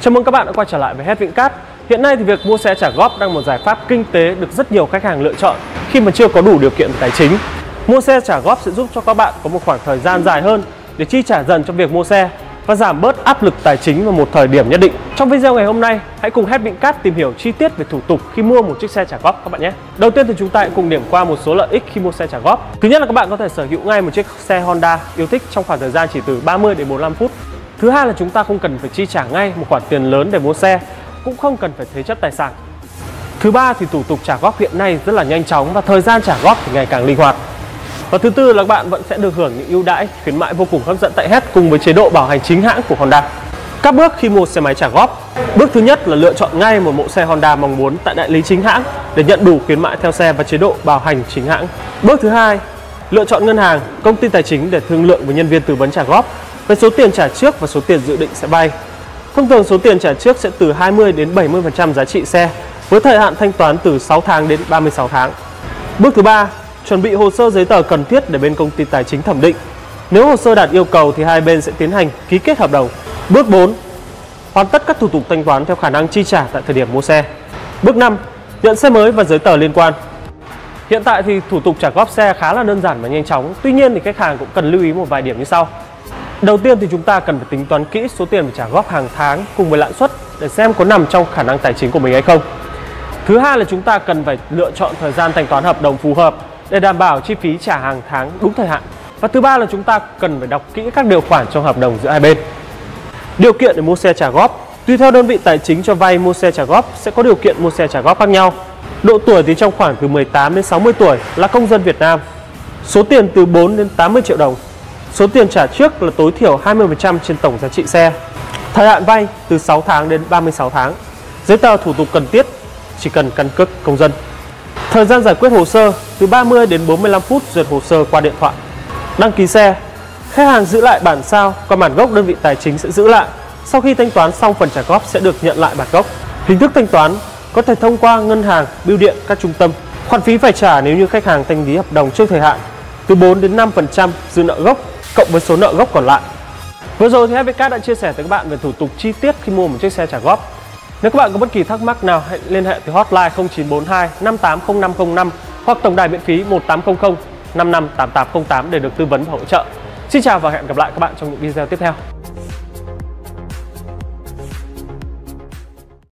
Chào mừng các bạn đã quay trở lại với Hết Vịnh Cát. Hiện nay thì việc mua xe trả góp đang một giải pháp kinh tế được rất nhiều khách hàng lựa chọn khi mà chưa có đủ điều kiện tài chính. Mua xe trả góp sẽ giúp cho các bạn có một khoảng thời gian dài hơn để chi trả dần cho việc mua xe và giảm bớt áp lực tài chính vào một thời điểm nhất định. Trong video ngày hôm nay, hãy cùng Hết Vịnh Cát tìm hiểu chi tiết về thủ tục khi mua một chiếc xe trả góp các bạn nhé. Đầu tiên thì chúng ta hãy cùng điểm qua một số lợi ích khi mua xe trả góp. Thứ nhất là các bạn có thể sở hữu ngay một chiếc xe Honda yêu thích trong khoảng thời gian chỉ từ 30 đến 45 phút. Thứ hai là chúng ta không cần phải chi trả ngay một khoản tiền lớn để mua xe, cũng không cần phải thế chấp tài sản. Thứ ba thì thủ tục trả góp hiện nay rất là nhanh chóng và thời gian trả góp thì ngày càng linh hoạt. Và thứ tư là các bạn vẫn sẽ được hưởng những ưu đãi khuyến mại vô cùng hấp dẫn tại hết cùng với chế độ bảo hành chính hãng của Honda. Các bước khi mua xe máy trả góp. Bước thứ nhất là lựa chọn ngay một mẫu xe Honda mong muốn tại đại lý chính hãng để nhận đủ khuyến mại theo xe và chế độ bảo hành chính hãng. Bước thứ hai, lựa chọn ngân hàng, công ty tài chính để thương lượng với nhân viên tư vấn trả góp với số tiền trả trước và số tiền dự định sẽ vay. Thông thường số tiền trả trước sẽ từ 20 đến 70% giá trị xe với thời hạn thanh toán từ 6 tháng đến 36 tháng. Bước thứ ba, chuẩn bị hồ sơ giấy tờ cần thiết để bên công ty tài chính thẩm định. Nếu hồ sơ đạt yêu cầu thì hai bên sẽ tiến hành ký kết hợp đồng. Bước 4, hoàn tất các thủ tục thanh toán theo khả năng chi trả tại thời điểm mua xe. Bước 5, nhận xe mới và giấy tờ liên quan. Hiện tại thì thủ tục trả góp xe khá là đơn giản và nhanh chóng. Tuy nhiên thì khách hàng cũng cần lưu ý một vài điểm như sau. Đầu tiên thì chúng ta cần phải tính toán kỹ số tiền phải trả góp hàng tháng cùng với lãi suất để xem có nằm trong khả năng tài chính của mình hay không. Thứ hai là chúng ta cần phải lựa chọn thời gian thanh toán hợp đồng phù hợp để đảm bảo chi phí trả hàng tháng đúng thời hạn. Và thứ ba là chúng ta cần phải đọc kỹ các điều khoản trong hợp đồng giữa hai bên. Điều kiện để mua xe trả góp Tùy theo đơn vị tài chính cho vay mua xe trả góp sẽ có điều kiện mua xe trả góp khác nhau. Độ tuổi thì trong khoảng từ 18 đến 60 tuổi là công dân Việt Nam. Số tiền từ 4 đến 80 triệu đồng. Số tiền trả trước là tối thiểu 20% trên tổng giá trị xe. Thời hạn vay từ 6 tháng đến 36 tháng. Giấy tờ thủ tục cần thiết chỉ cần căn cước công dân. Thời gian giải quyết hồ sơ từ 30 đến 45 phút duyệt hồ sơ qua điện thoại. Đăng ký xe, khách hàng giữ lại bản sao, còn bản gốc đơn vị tài chính sẽ giữ lại. Sau khi thanh toán xong phần trả góp sẽ được nhận lại bản gốc. Hình thức thanh toán có thể thông qua ngân hàng, bưu điện, các trung tâm. Khoản phí phải trả nếu như khách hàng thanh lý hợp đồng trước thời hạn từ 4 đến 5% dư nợ gốc cộng với số nợ gốc còn lại. Vừa rồi thì HBK đã chia sẻ tới các bạn về thủ tục chi tiết khi mua một chiếc xe trả góp. Nếu các bạn có bất kỳ thắc mắc nào, hãy liên hệ tới hotline 0942 580505 hoặc tổng đài miễn phí 1800 558808 để được tư vấn và hỗ trợ. Xin chào và hẹn gặp lại các bạn trong những video tiếp theo.